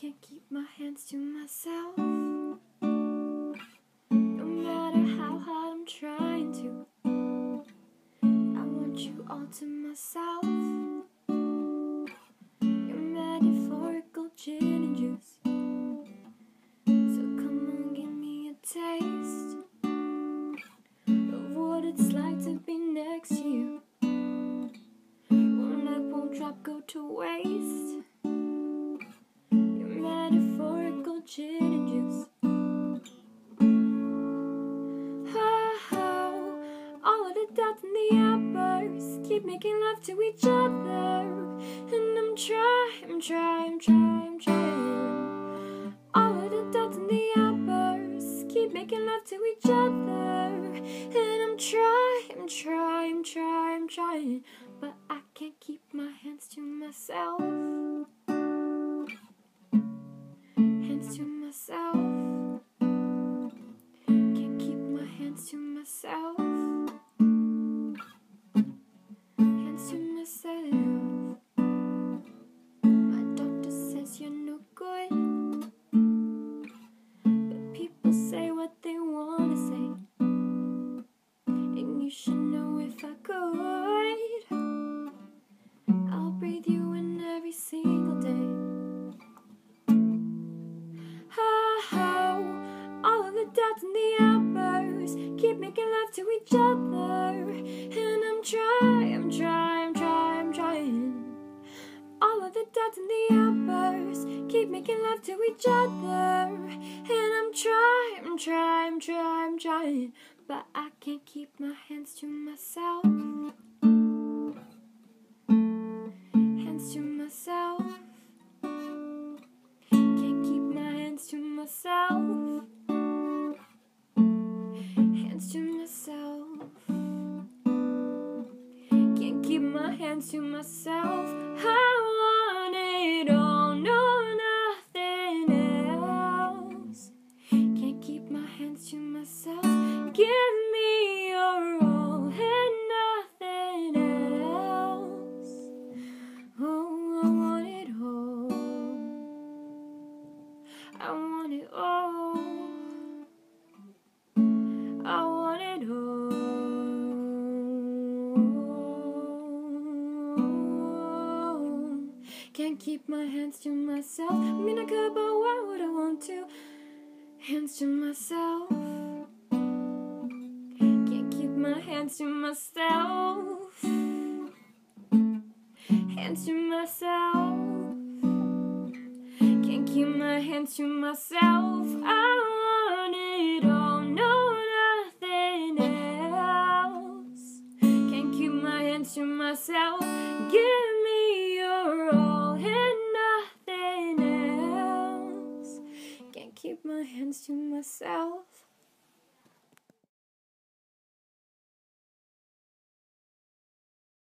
can't keep my hands to myself. No matter how hard I'm trying to, I want you all to myself. Your metaphorical gin and juice. So come on, give me a taste of what it's like to be next to you. One that won't drop, go to waste. Keep making love to each other, and I'm trying, I'm trying, I'm trying, I'm trying. All of the doubts and the outbursts keep making love to each other, and I'm trying, I'm trying, I'm trying, I'm trying, but I can't keep my hands to myself. Breathe you in every single day. Oh, all of the doubts and the outbursts keep making love to each other, and I'm trying, I'm trying, I'm trying, I'm trying. All of the doubts and the outbursts keep making love to each other, and I'm trying, I'm trying, I'm trying, I'm trying, but I can't keep my hands to myself. Myself. I want it all, no, nothing else. Can't keep my hands to myself. Give Can't keep my hands to myself. I mean, I could, but why would I want to? Hands to myself. Can't keep my hands to myself. Hands to myself. Can't keep my hands to myself. I want it all,